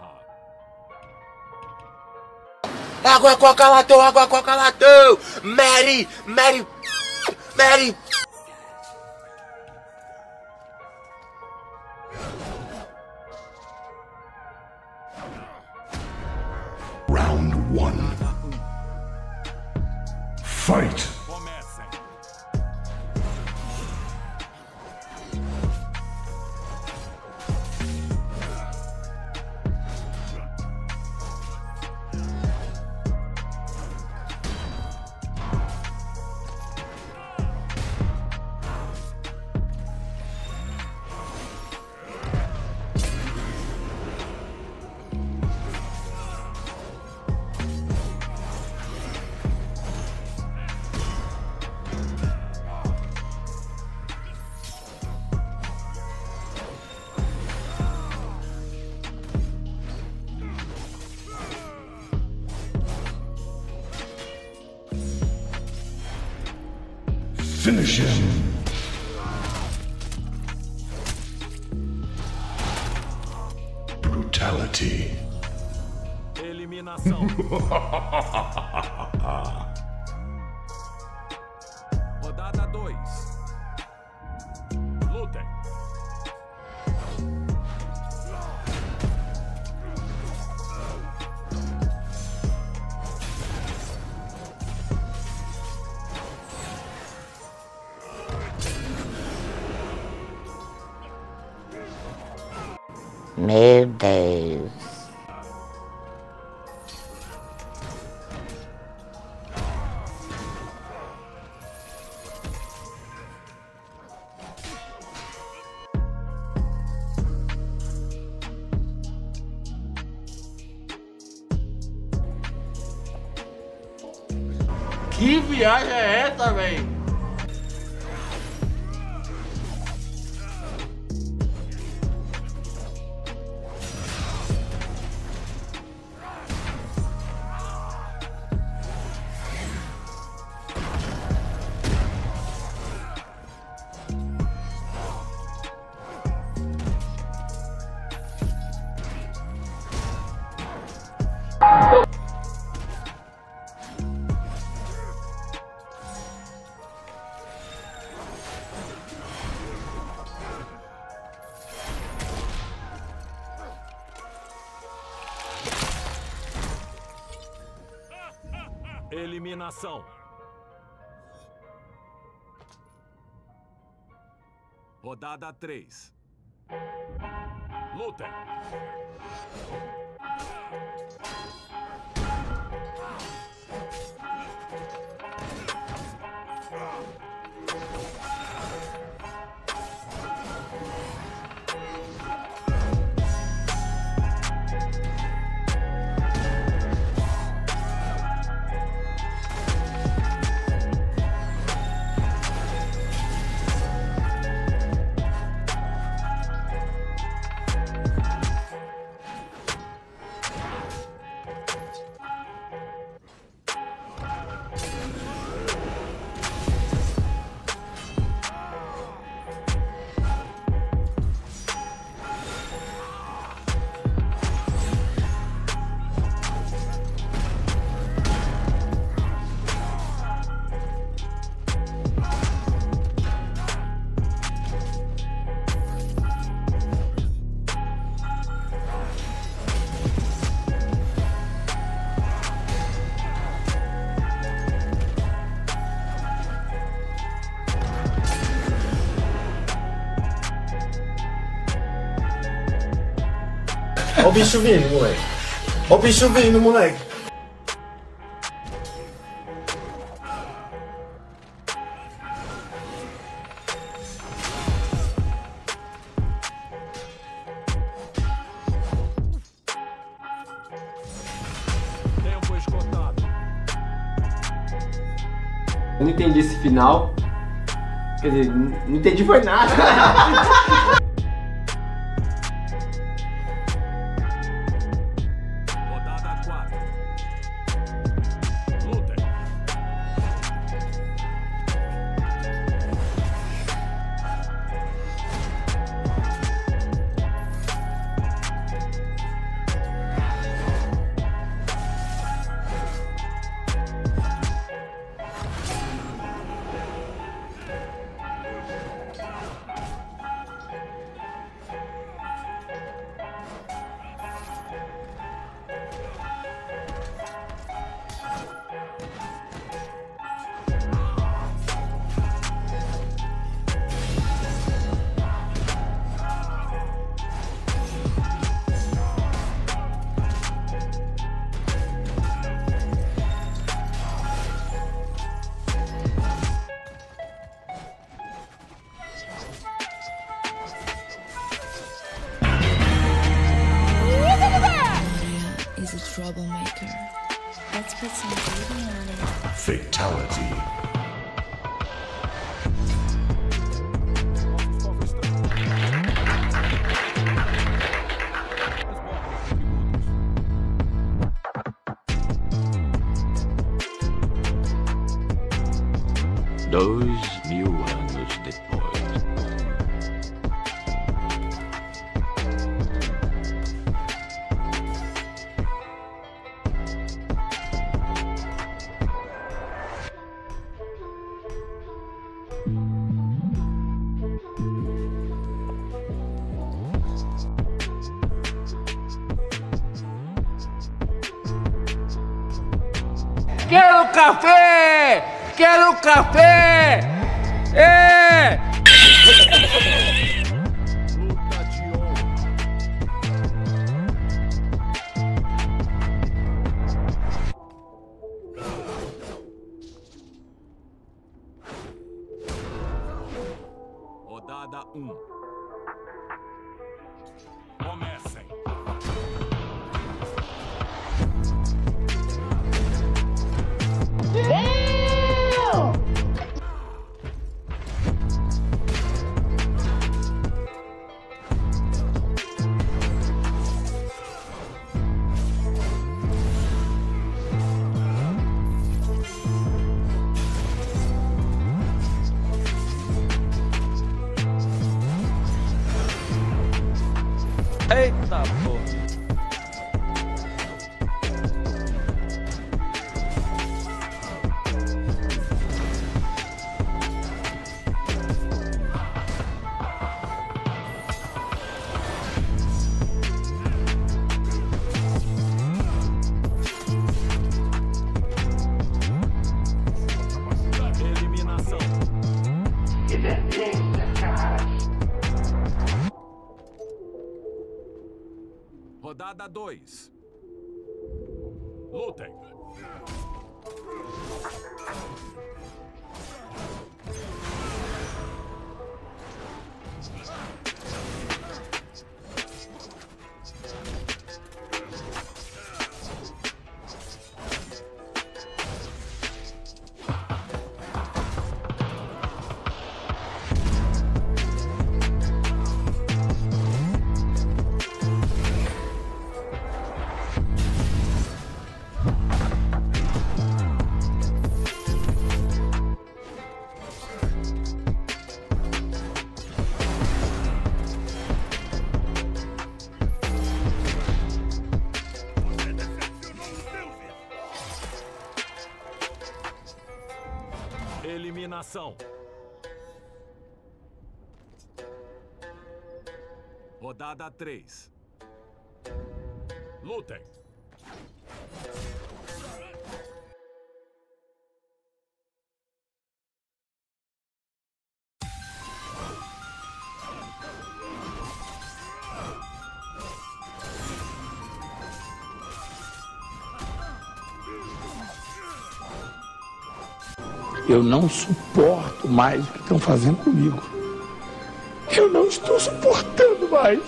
honra. Água, coca, latão, água, coca, latão! Mary, Mary, Mary! Round one. Fight! Finish him! Brutality. Meu Deus. Que viagem é essa, velho? Eliminação. Rodada 3. Lutem. Ó o bicho vindo, moleque. Ó o bicho vindo, moleque. Tempo esgotado. Eu não entendi esse final. Quer dizer, não não entendi foi nada. café! Quero café! É! Hey, stop, Rodada 2. Lutem. Eliminação. Rodada 3. Lutem. Eu não suporto mais o que estão fazendo comigo. Eu não estou suportando mais.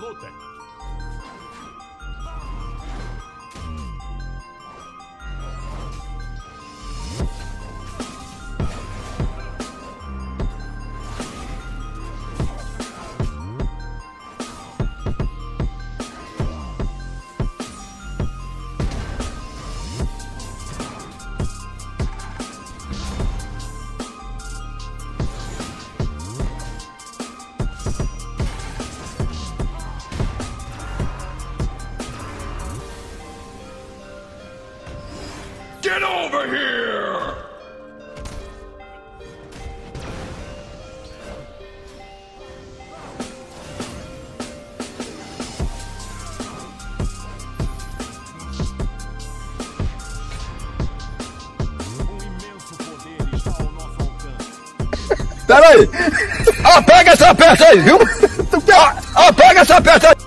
Lutem. Pera aí. Apaga essa peça aí, viu? Apaga essa peça aí.